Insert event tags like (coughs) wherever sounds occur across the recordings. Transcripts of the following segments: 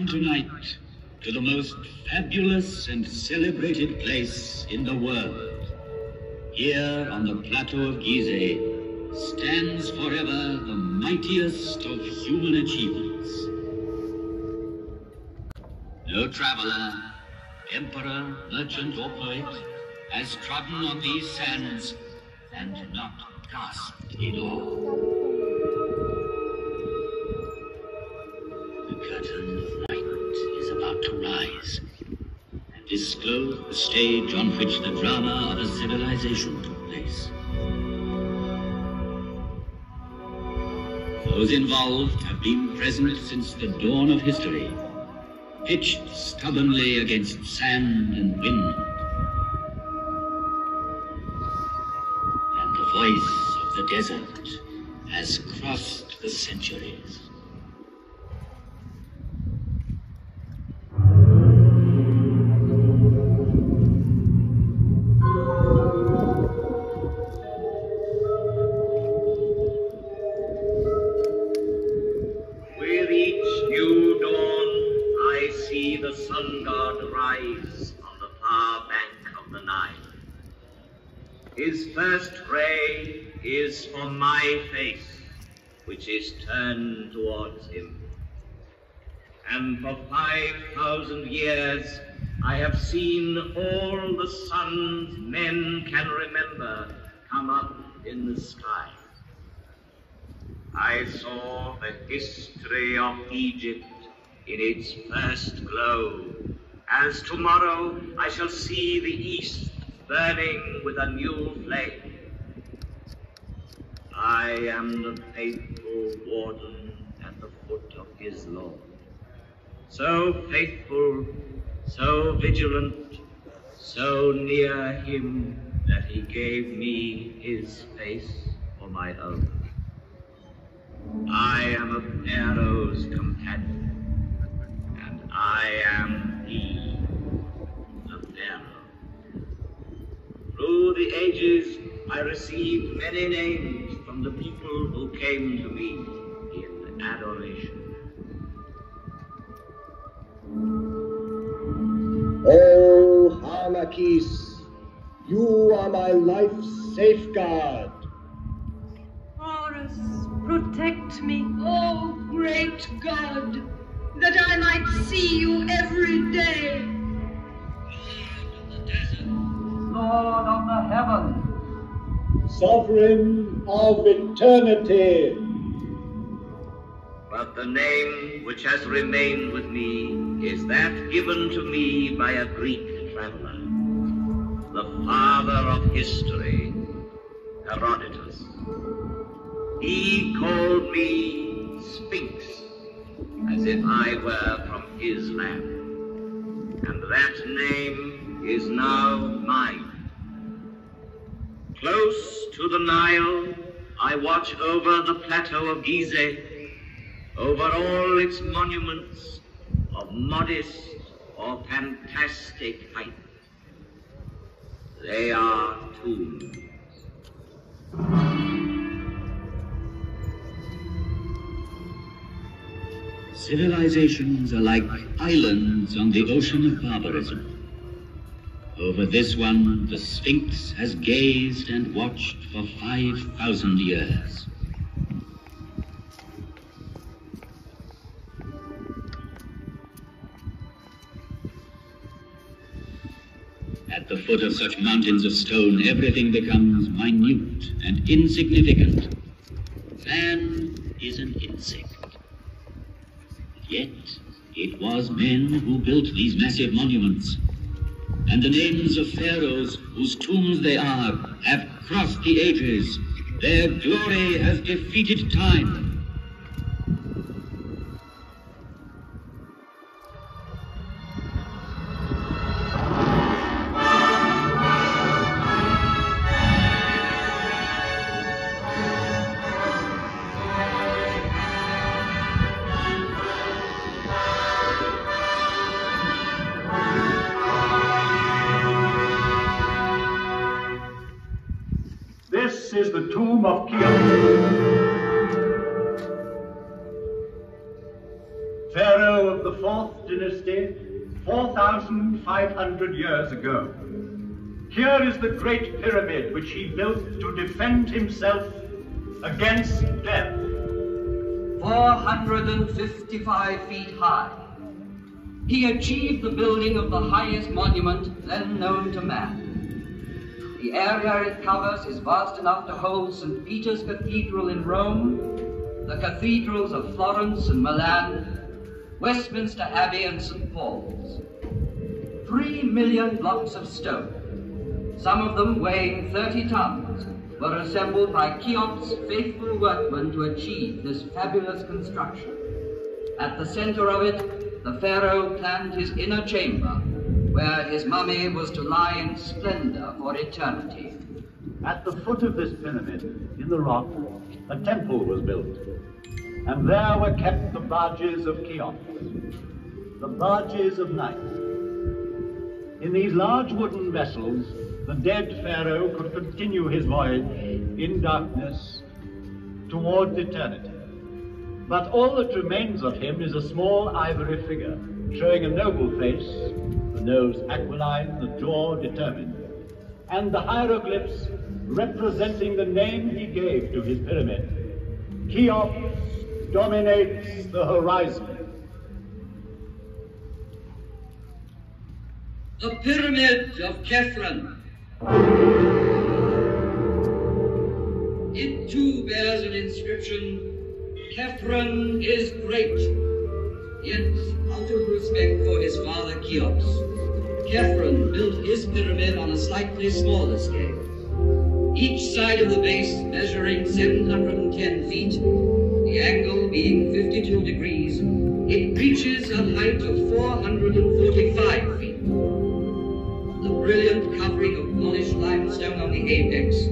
come tonight to the most fabulous and celebrated place in the world. Here on the plateau of Gizeh stands forever the mightiest of human achievements. No traveler, emperor, merchant, or poet has trodden on these sands and not gasped in awe. The stage on which the drama of a civilization took place. Those involved have been present since the dawn of history, pitched stubbornly against sand and wind. And the voice of the desert has crossed the centuries. The sky. I saw the history of Egypt in its first glow, as tomorrow I shall see the east burning with a new flame. I am the faithful warden at the foot of his law. So faithful, so vigilant, so near him that he gave me his face for my own. I am a Pharaoh's companion, and I am he, the Pharaoh. Through the ages, I received many names from the people who came to me in adoration. O Harmakis, you are my life's safeguard. Horus, protect me, oh great God, that I might see you every day. Lord of the desert, Lord of the heavens, Sovereign of eternity. But the name which has remained with me is that given to me by a Greek traveler, the father of history, Herodotus. He called me Sphinx, as if I were from his land. And that name is now mine. Close to the Nile, I watch over the plateau of Gizeh, over all its monuments of modest or fantastic height. They are tombs. Civilizations are like islands on the ocean of barbarism. Over this one, the Sphinx has gazed and watched for 5,000 years. Foot of such mountains of stone, everything becomes minute and insignificant. Man is an insect. Yet, it was men who built these massive monuments. And the names of pharaohs whose tombs they are have crossed the ages. Their glory has defeated time. Is the great pyramid which he built to defend himself against death. 455 feet high. He achieved the building of the highest monument then known to man. The area it covers is vast enough to hold St. Peter's Cathedral in Rome, the cathedrals of Florence and Milan, Westminster Abbey and St. Paul's. Three million blocks of stone, some of them weighing 30 tons, were assembled by Cheops' faithful workmen to achieve this fabulous construction. At the center of it, the pharaoh planned his inner chamber, where his mummy was to lie in splendor for eternity. At the foot of this pyramid, in the rock, a temple was built, and there were kept the barges of Cheops, the barges of night. In these large wooden vessels, the dead pharaoh could continue his voyage in darkness towards eternity. But all that remains of him is a small ivory figure, showing a noble face, the nose aquiline, the jaw determined, and the hieroglyphs representing the name he gave to his pyramid. Cheops dominates the horizon. The Pyramid of Khephren. It too bears an inscription, Khephren is great. Yet, out of respect for his father Cheops, Khephren built his pyramid on a slightly smaller scale. Each side of the base measuring 710 feet, the angle being 52 degrees, it reaches a height of 445 feet. The brilliant covering limestone on the apex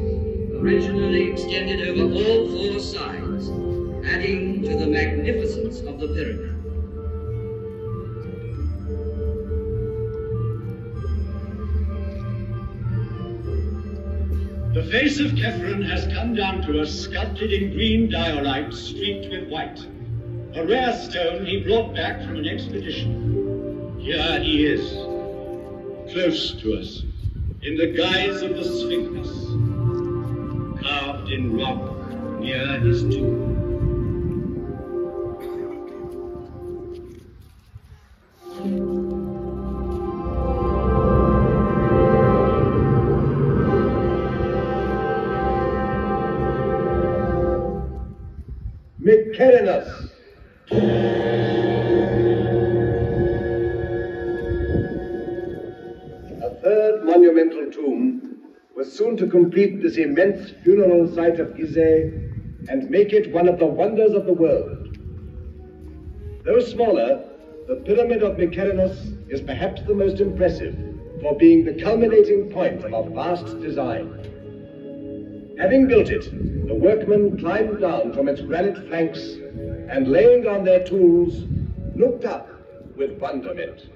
originally extended over all four sides, adding to the magnificence of the pyramid. The face of Khephren has come down to us sculpted in green diorite streaked with white. A rare stone he brought back from an expedition. Here he is, close to us, in the guise of the Sphinx, carved in rock near his tomb. This immense funeral site of Gizeh and make it one of the wonders of the world. Though smaller, the Pyramid of Mykerinus is perhaps the most impressive for being the culminating point of a vast design. Having built it, the workmen climbed down from its granite flanks and laying down their tools, looked up with wonderment.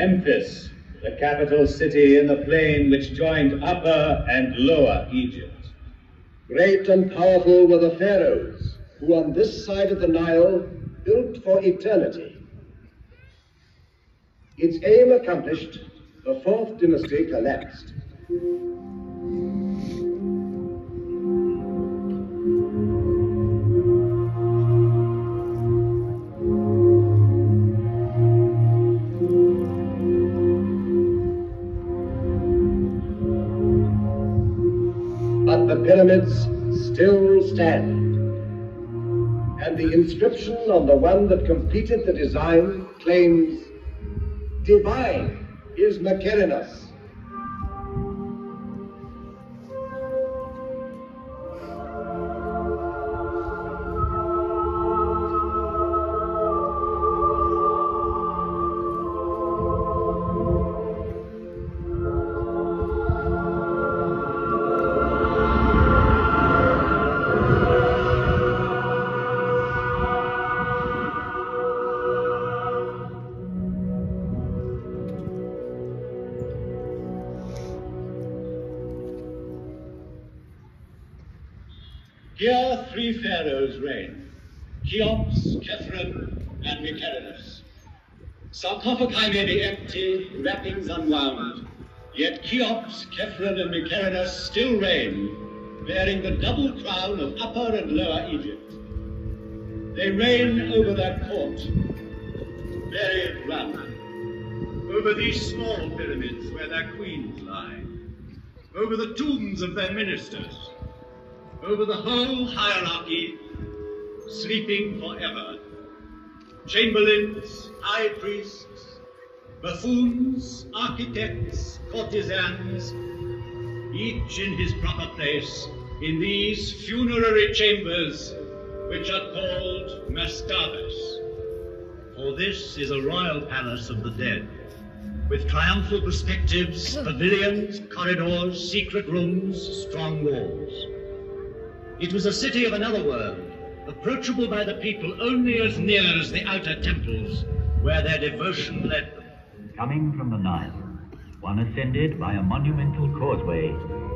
Memphis, the capital city in the plain which joined Upper and Lower Egypt. Great and powerful were the pharaohs, who on this side of the Nile built for eternity. Its aim accomplished, the fourth dynasty collapsed. Pyramids still stand. And the inscription on the one that completed the design claims, Divine is Mykerinus. Three pharaohs reign, Cheops, Khephren, and Mykerinus. Sarcophagi may be empty, wrappings unwound, yet Cheops, Khephren, and Mykerinus still reign, bearing the double crown of Upper and Lower Egypt. They reign over their court, buried round, over these small pyramids where their queens lie, over the tombs of their ministers, over the whole hierarchy, sleeping forever. Chamberlains, high priests, buffoons, architects, courtesans, each in his proper place in these funerary chambers which are called mastabas. For this is a royal palace of the dead, with triumphal perspectives, pavilions, corridors, secret rooms, strong walls. It was a city of another world, approachable by the people only as near as the outer temples, where their devotion led them. Coming from the Nile, one ascended by a monumental causeway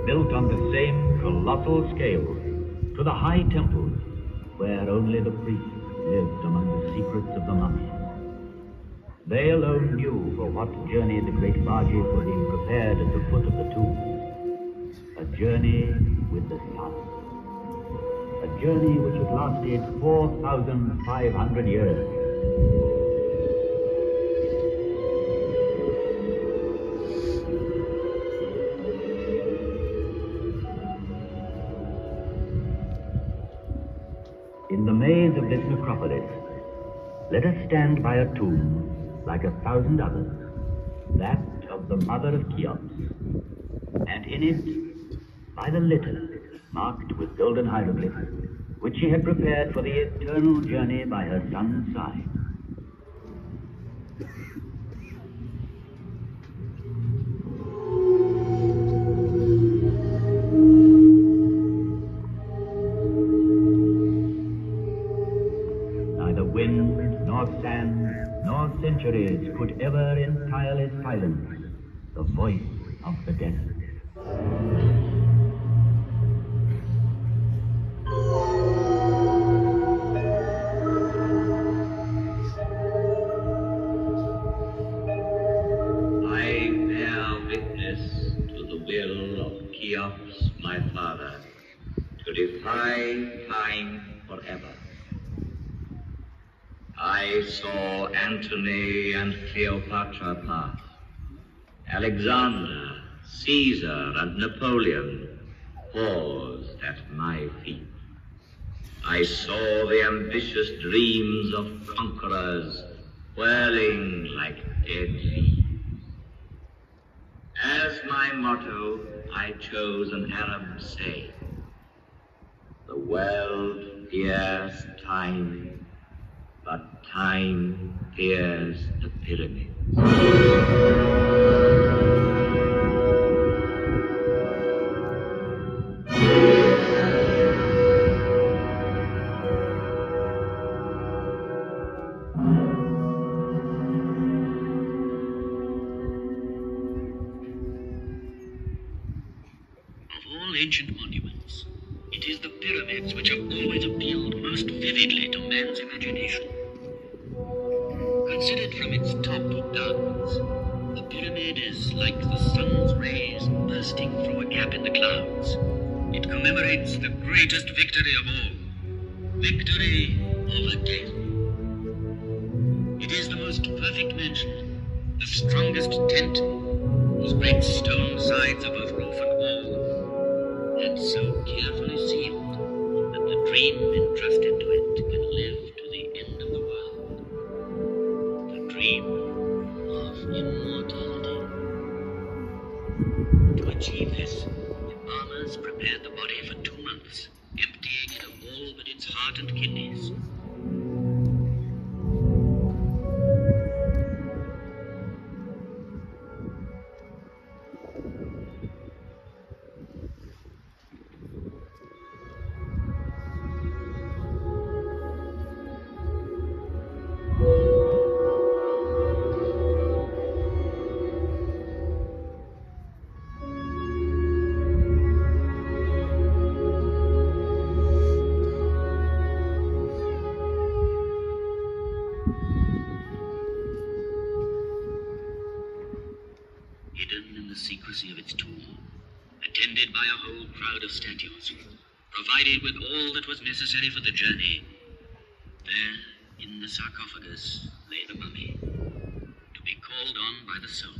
built on the same colossal scale to the high temples, where only the priests lived among the secrets of the mummies. They alone knew for what journey the great barges were being prepared at the foot of the tomb. A journey with the sun journey which had lasted 4,500 years. In the maze of this necropolis, let us stand by a tomb like a thousand others, that of the mother of Cheops, and in it, by the litter marked with golden hieroglyphs, which she had prepared for the eternal journey by her son's side. Neither wind, nor sand, nor centuries could ever entirely silence the voice of the desert. To defy time forever. I saw Antony and Cleopatra pass, Alexander, Caesar, and Napoleon paused at my feet. I saw the ambitious dreams of conquerors whirling like dead leaves. As my motto, I chose an Arab saying The world fears time, but time fears the pyramids. Mansion, the strongest tent, whose great stone sides above that was necessary for the journey. There, in the sarcophagus, lay the mummy, to be called on by the soul.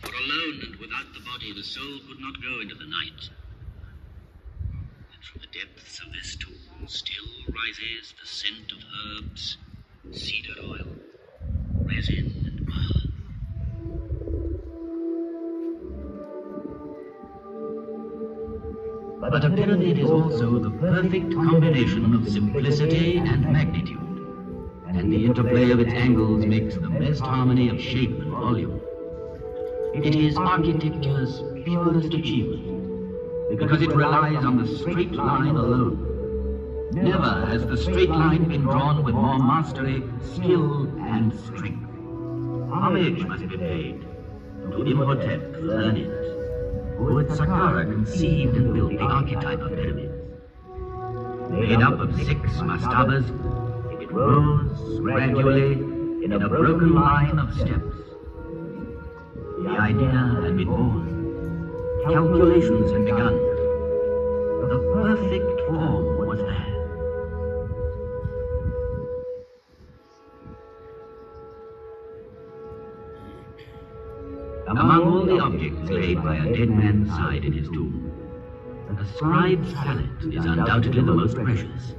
For alone and without the body, the soul could not go into the night. And from the depths of this tomb still rises the scent of herbs, cedar oil, resin, But a pyramid is also the perfect combination of simplicity and magnitude, and the interplay of its angles makes the best harmony of shape and volume. It is architecture's purest achievement, because it relies on the straight line alone. Never has the straight line been drawn with more mastery, skill, and strength. Homage must be paid to Imhotep learned, who at Saqqara conceived and built the archetype of pyramids. Made up of six mastabas, it rose gradually in a broken line of steps. The idea had been born. Calculations had begun. The perfect form Among all the objects laid by a dead man's side in his tomb, a scribe's palette is undoubtedly the most precious.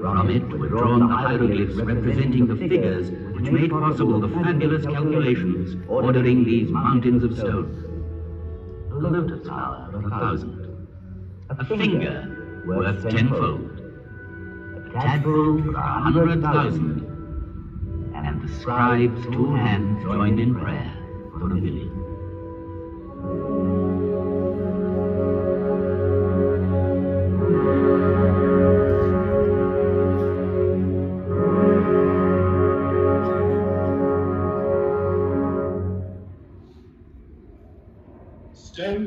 From it were drawn the hieroglyphs representing the figures which made possible the fabulous calculations ordering these mountains of stone. A lotus flower of a thousand, a finger worth tenfold, a tadpole for a hundred thousand, and the scribe's two hands joined in prayer Stone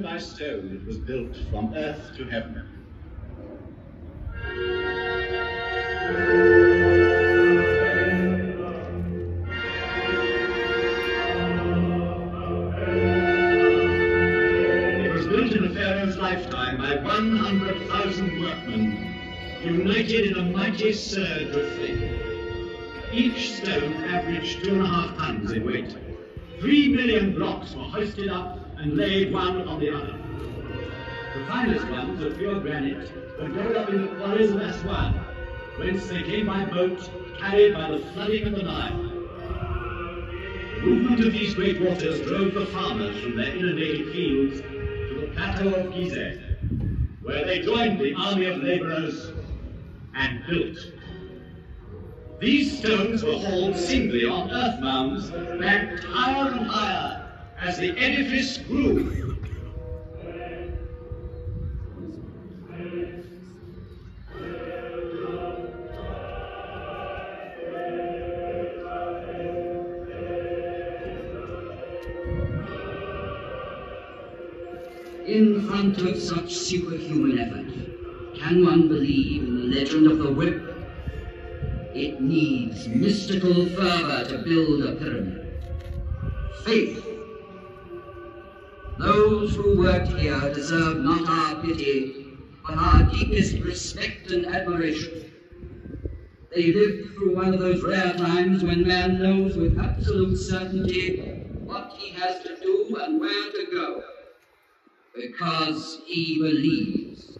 by stone it was built from earth to heaven. Mighty surge faith. Each stone averaged two and a half tons in weight. Three million blocks were hoisted up and laid one on the other. The finest ones of pure granite were dug up in the quarries of Aswan, whence they came by boat, carried by the flooding of the Nile. The movement of these great waters drove the farmers from their inundated fields to the plateau of Gizeh, where they joined the army of laborers and built. These stones were hauled singly on earth mounds, banked higher and higher as the edifice grew. In front of such superhuman effort, can one believe in legend of the whip? It needs mystical fervor to build a pyramid. Faith. Those who worked here deserve not our pity, but our deepest respect and admiration. They lived through one of those rare times when man knows with absolute certainty what he has to do and where to go because he believes.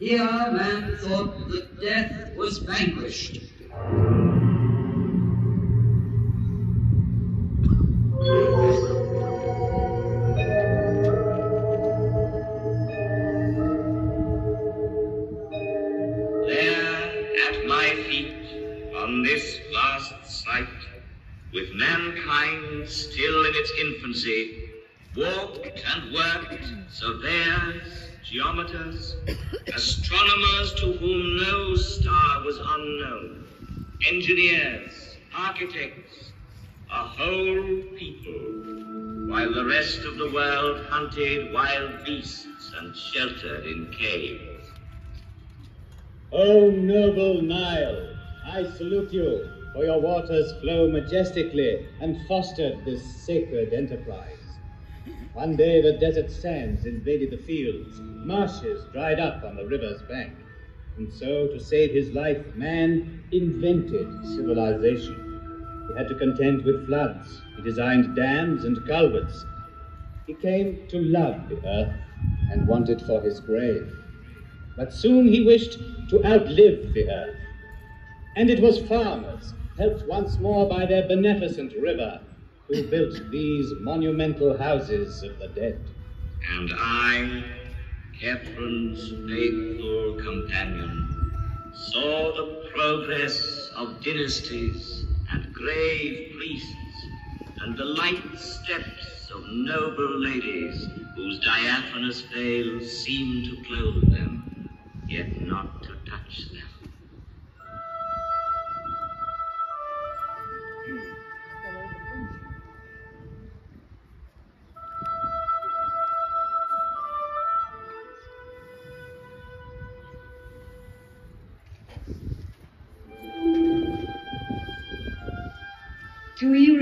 Here man thought that death was vanquished. There at my feet, on this vast site, with mankind still in its infancy, walked and worked surveyors, geometers, (coughs) astronomers to whom no star was unknown, engineers, architects, a whole people, while the rest of the world hunted wild beasts and sheltered in caves. O noble Nile, I salute you. for your waters flow majestically and fostered this sacred enterprise. One day the desert sands invaded the fields, marshes dried up on the river's bank. And so, to save his life, man invented civilization. He had to contend with floods. He designed dams and culverts. He came to love the earth and wanted for his grave. But soon he wished to outlive the earth. And it was farmers, helped once more by their beneficent river, who built these monumental houses of the dead. And I, Khephren's faithful companion, saw the progress of dynasties and grave priests and the light steps of noble ladies whose diaphanous veils seemed to clothe them, yet not to touch them.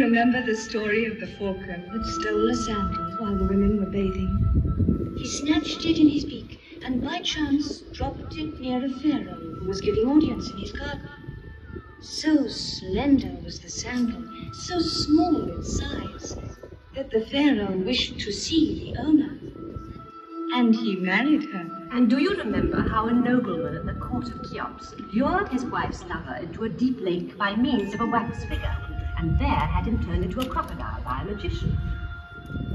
Remember the story of the falcon that stole a sandal while the women were bathing? He snatched it in his beak and by chance dropped it near a pharaoh who was giving audience in his garden. So slender was the sandal, so small its size, that the pharaoh wished to see the owner. And he married her. And do you remember how a nobleman at the court of Cheops lured his wife's lover into a deep lake by means of a wax figure, and there had him turned into a crocodile by a magician?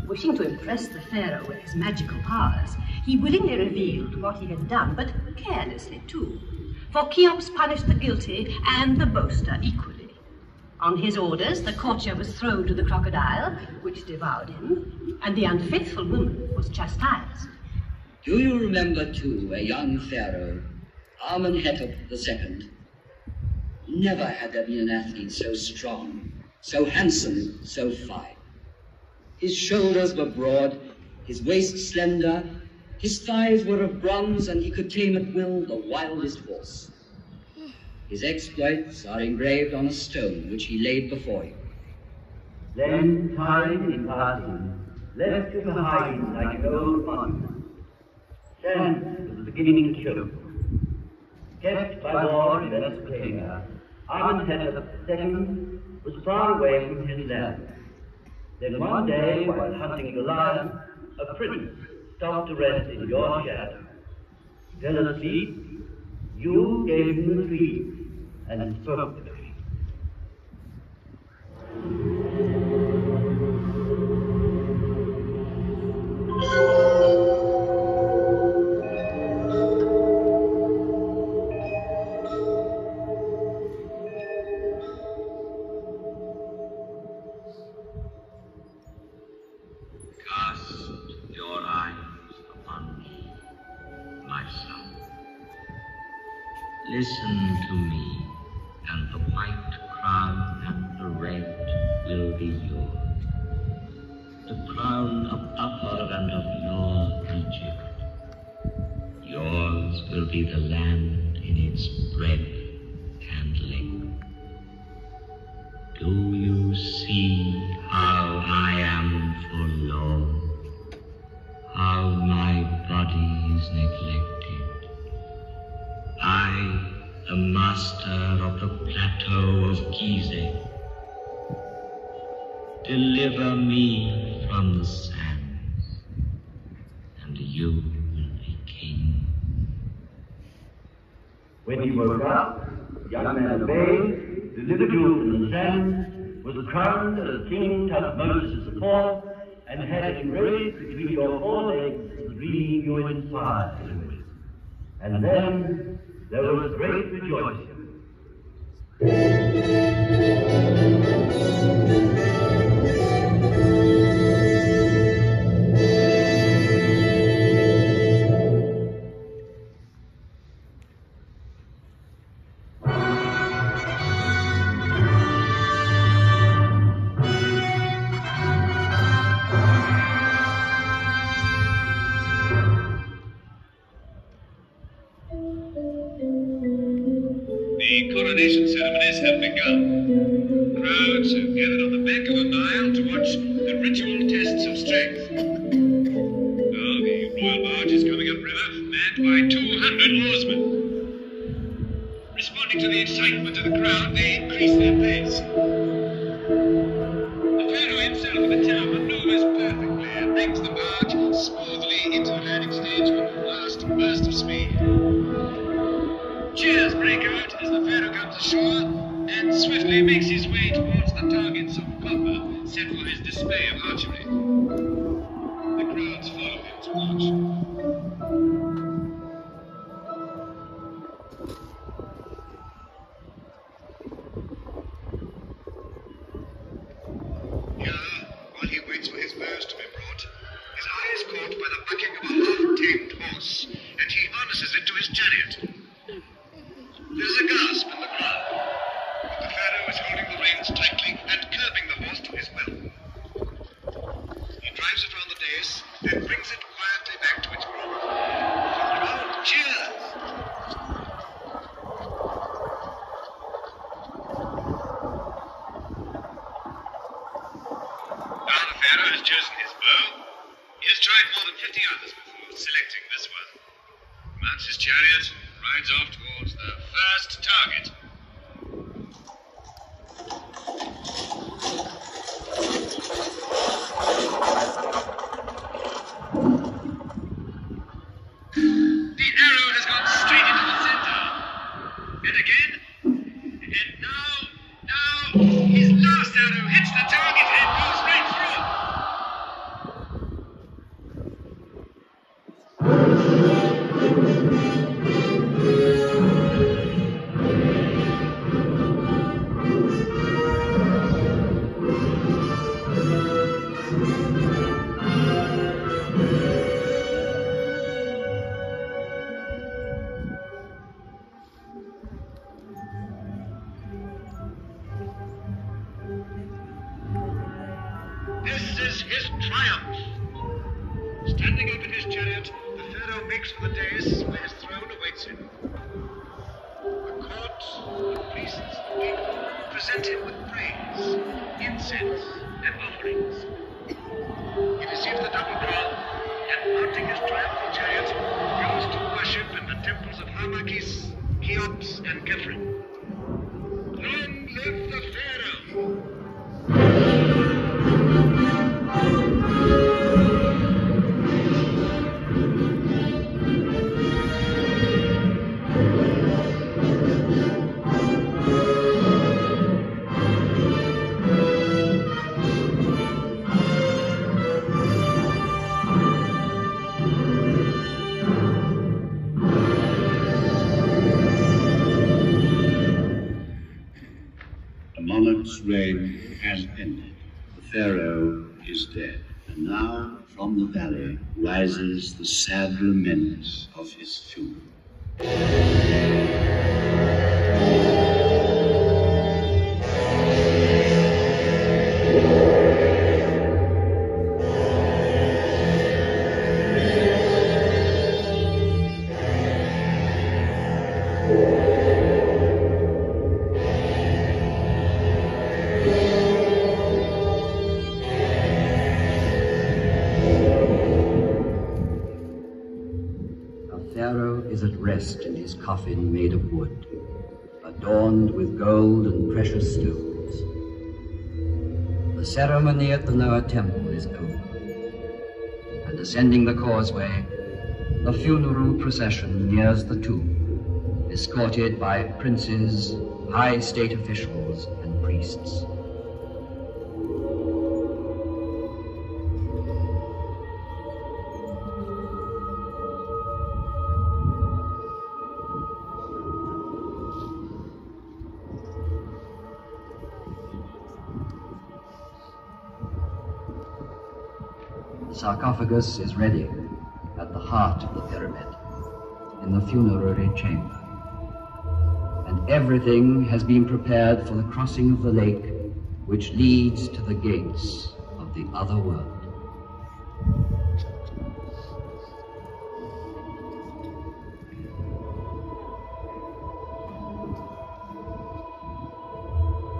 Wishing to impress the pharaoh with his magical powers, he willingly revealed what he had done, but carelessly too. For Cheops punished the guilty and the boaster equally. On his orders, the courtier was thrown to the crocodile, which devoured him, and the unfaithful woman was chastised. Do you remember, too, a young pharaoh, Amenhotep II? Never had there been an athlete so strong, so handsome, so fine. His shoulders were broad, his waist slender, his thighs were of bronze, and he could tame at will the wildest horse. His exploits are engraved on a stone which he laid before you. Then time in passing left you behind like an old monument. At the beginning choke. Kept by war in Mesopotamia, Amenhotep II was far away from his land. Then one day, while hunting the lion, a prince stopped to rest in your shadow. Fell asleep. You gave him the dream and spoke to him. There was great rejoicing. Him. The court, the priests, the people present him with praise, incense, and offerings. He receives the double crown, and mounting his triumphal chariot, goes to worship in the temples of Harmakis, Cheops, and Khephren. The valley, rises the sad lament of his funeral. Rest in his coffin made of wood, adorned with gold and precious stones. The ceremony at the Noah temple is over, and ascending the causeway, the funeral procession nears the tomb, escorted by princes, high state officials, and priests. Sarcophagus is ready at the heart of the pyramid, in the funerary chamber. And everything has been prepared for the crossing of the lake, which leads to the gates of the other world.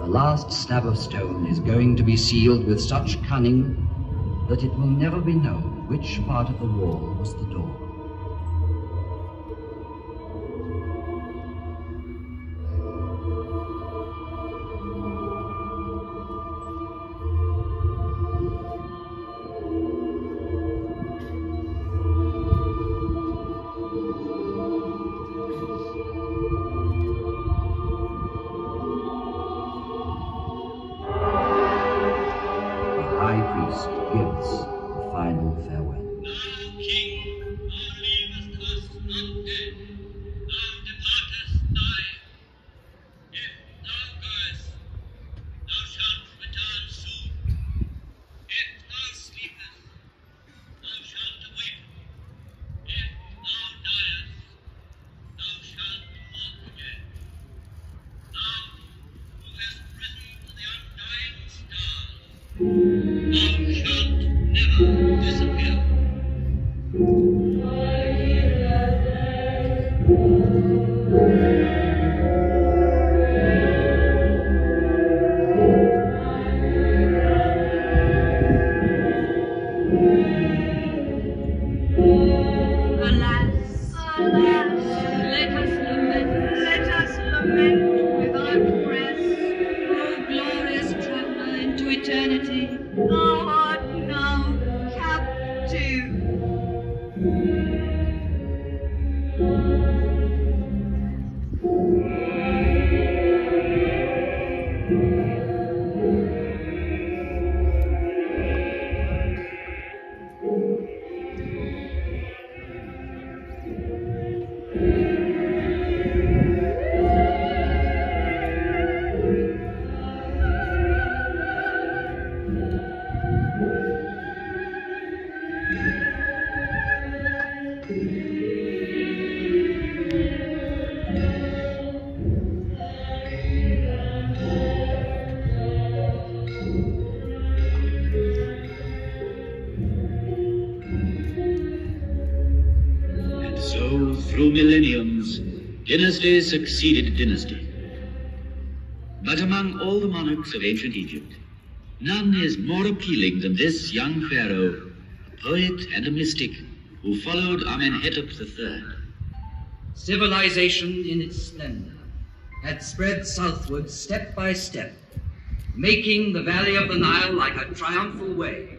The last slab of stone is going to be sealed with such cunning that it will never be known which part of the wall was the door. And succeeded dynasty. But among all the monarchs of ancient Egypt, none is more appealing than this young pharaoh, a poet and a mystic, who followed Amenhotep III. Civilization in its splendor had spread southward step by step, making the valley of the Nile like a triumphal way,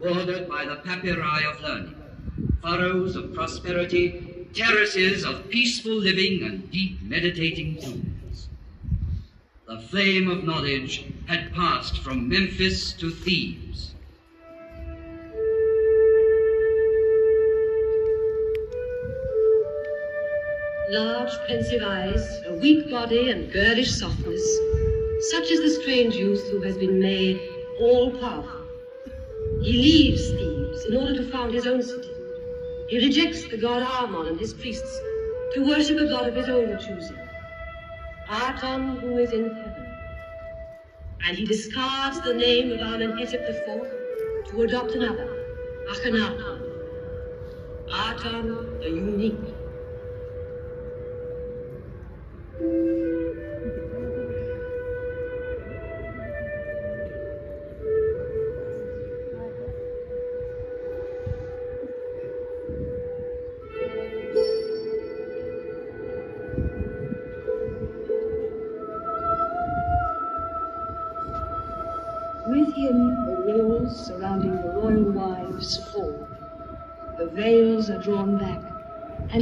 bordered by the papyri of learning, furrows of prosperity, terraces of peaceful living and deep meditating tombs. The flame of knowledge had passed from Memphis to Thebes. Large, pensive eyes, a weak body, and girlish softness. Such is the strange youth who has been made all powerful. He leaves Thebes in order to found his own city. He rejects the god Amon and his priests to worship a god of his own choosing, Aton, who is in heaven. And he discards the name of Amenhotep IV to adopt another, Akhenaton. Aton, the unique.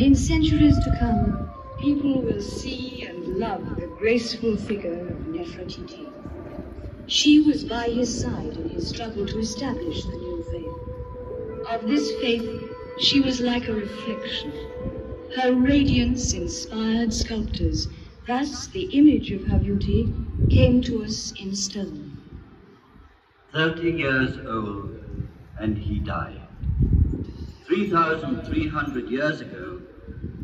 In centuries to come, people will see and love the graceful figure of Nefertiti. She was by his side in his struggle to establish the new faith. Of this faith, she was like a reflection. Her radiance inspired sculptors. Thus, the image of her beauty came to us in stone. Thirty years old, and he died. 3,300 years ago,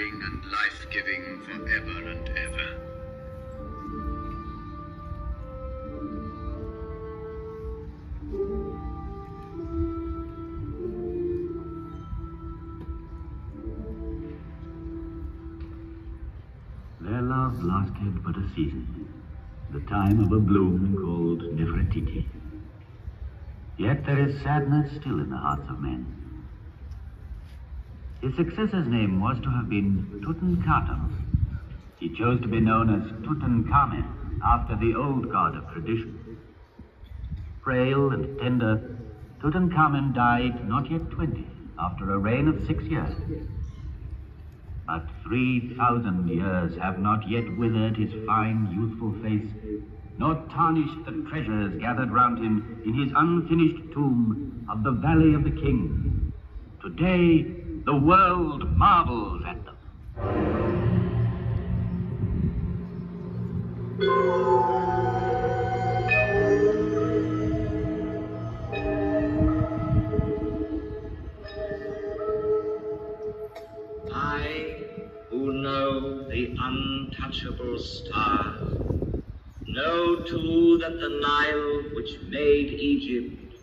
Aton, living and life-giving forever and ever. Their love lasted but a season, the time of a bloom called Nefertiti. Yet there is sadness still in the hearts of men. His successor's name was to have been Tutankhaten. He chose to be known as Tutankhamen after the old god of tradition. Frail and tender, Tutankhamen died not yet twenty after a reign of six years. But three thousand years have not yet withered his fine youthful face, nor tarnished the treasures gathered round him in his unfinished tomb of the Valley of the Kings. Today, the world marvels at them. I, who know the untouchable stars, know too that the Nile which made Egypt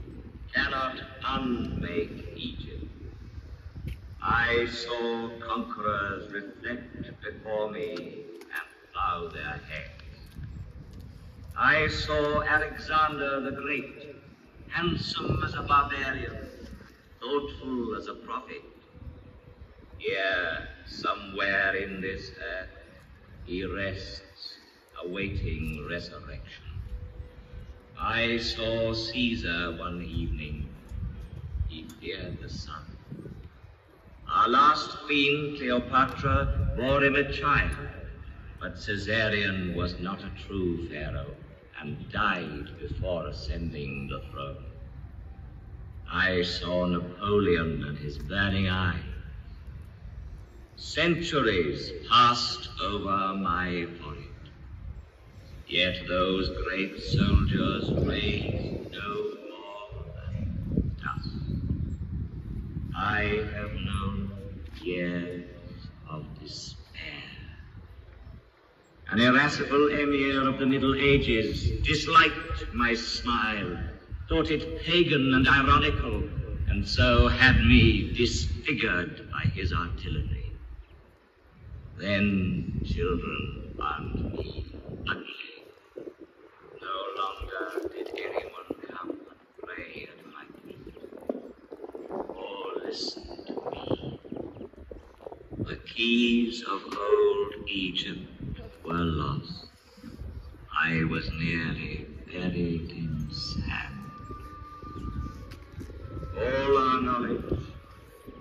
cannot Egypt. I saw conquerors reflect before me and bow their heads. I saw Alexander the Great, handsome as a barbarian, thoughtful as a prophet. Here, somewhere in this earth, he rests, awaiting resurrection. I saw Caesar one evening. He feared the sun. Our last queen, Cleopatra, bore him a child, but Caesarion was not a true pharaoh and died before ascending the throne. I saw Napoleon and his burning eye. Centuries passed over my forehead. Yet those great soldiers raised no more than dust. I have known years of despair. An irascible emir of the Middle Ages disliked my smile, thought it pagan and ironical, and so had me disfigured by his artillery. Then children found me ugly. No longer did anyone come and pray at my feet, or listen to me. The keys of old Egypt were lost. I was nearly buried in sand. All our knowledge,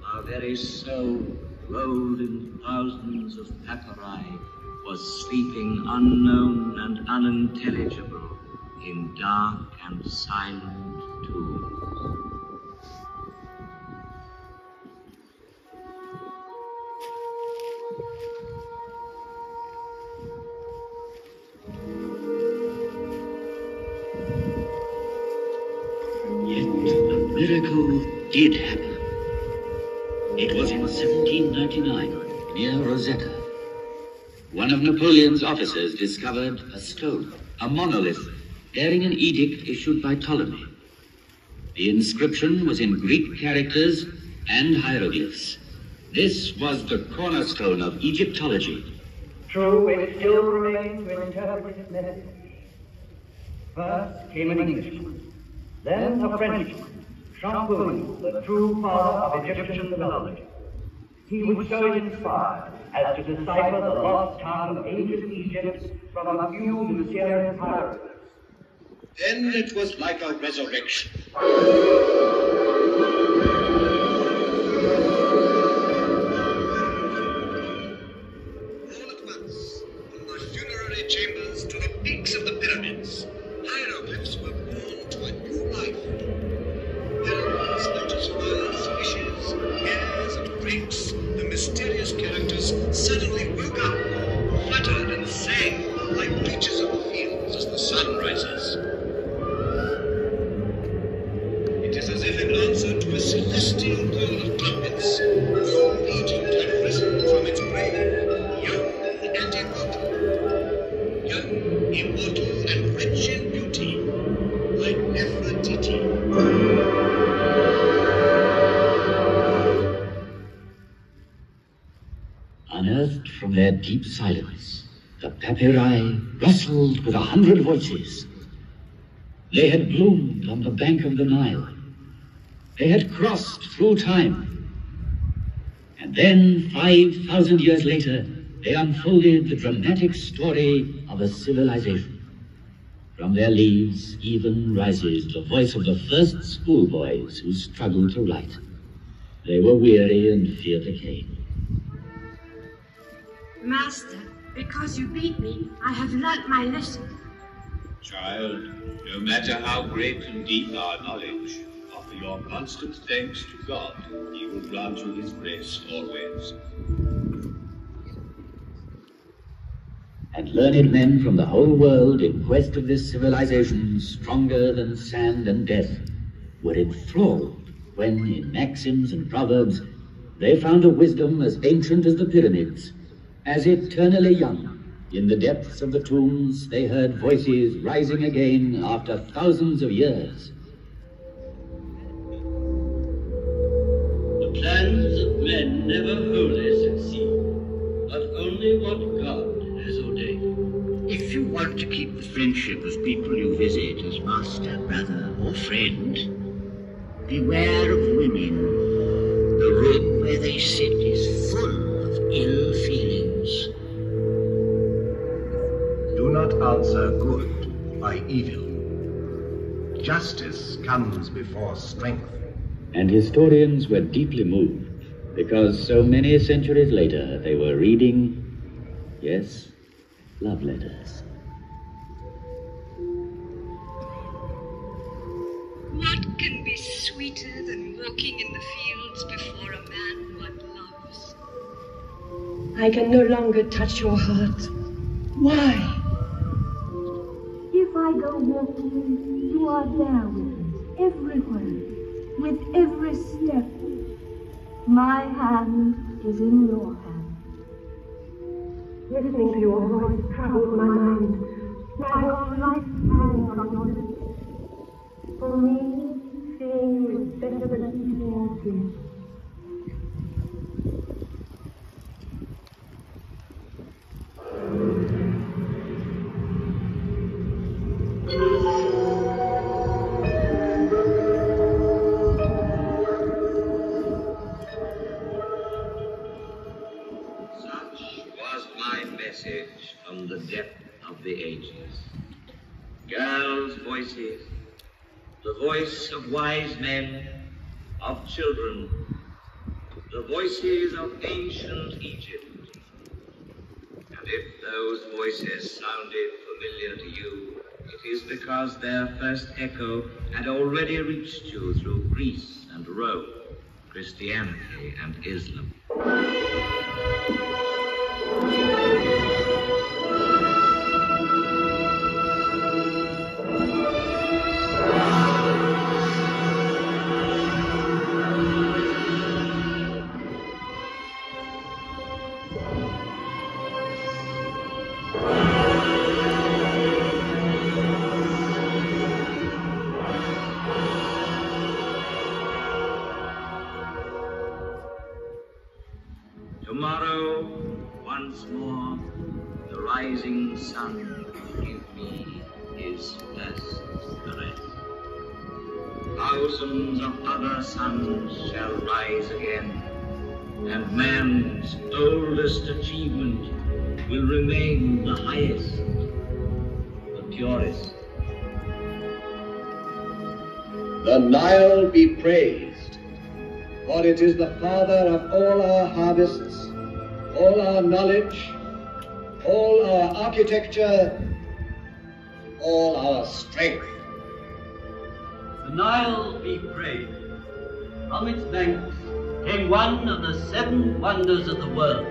our very soul, rolled in thousands of papyri, was sleeping unknown and unintelligible in dark and silent tombs. Miracle did happen. It was in 1799, near Rosetta. One of Napoleon's officers discovered a stone, a monolith, bearing an edict issued by Ptolemy. The inscription was in Greek characters and hieroglyphs. This was the cornerstone of Egyptology. True, it still remains to interpret its message. First came an Englishman, then a Frenchman, Champollion, the true father of Egyptian mythology. He was so inspired as to decipher the lost tongue of ancient Egypt from a few mysterious hieroglyphs. Then it was like a resurrection. The papyri rustled with a hundred voices. They had bloomed on the bank of the Nile. They had crossed through time. And then, 5,000 years later, they unfolded the dramatic story of a civilization. From their leaves even rises the voice of the first schoolboys who struggled to write. They were weary and feared cane. Master, because you beat me, I have learnt my lesson. Child, no matter how great and deep our knowledge, offer your constant thanks to God. He will grant you his grace always. And learned men from the whole world in quest of this civilization stronger than sand and death were enthralled when, in maxims and proverbs, they found a wisdom as ancient as the pyramids, as eternally young. In the depths of the tombs, they heard voices rising again after thousands of years. The plans of men never wholly succeed, but only what God has ordained. If you want to keep the friendship of people you visit as master, brother, or friend, beware of women. The room where they sit is full of ill feelings. Answer good by evil. Justice comes before strength. And historians were deeply moved because so many centuries later they were reading, yes, love letters. What can be sweeter than walking in the fields before a man one loves? I can no longer touch your heart. Why? I go walking, you are there with me, everywhere, with every step. My hand is in your hand. Listening to your voice troubles my mind. My whole life hangs on your lips. For me, seeing you is better than eating or the ages. Girls' voices, the voice of wise men, of children, the voices of ancient Egypt. And if those voices sounded familiar to you, it is because their first echo had already reached you through Greece and Rome, Christianity and Islam. Suns shall rise again, and man's oldest achievement will remain the highest, the purest. The Nile be praised, for it is the father of all our harvests, all our knowledge, all our architecture, all our strength. The Nile be praised. From its banks came one of the seven wonders of the world.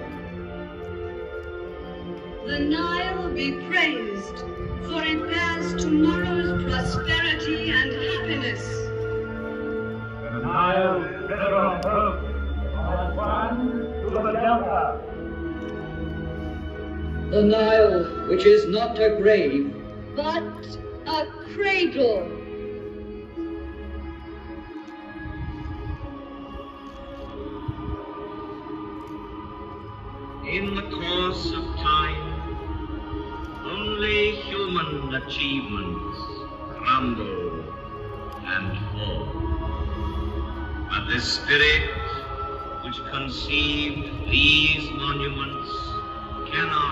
The Nile be praised, for it bears tomorrow's prosperity and happiness. The Nile, river of hope, from Aswan to the Delta. The Nile, which is not a grave, but a cradle. In the course of time, only human achievements crumble and fall. But the spirit which conceived these monuments cannot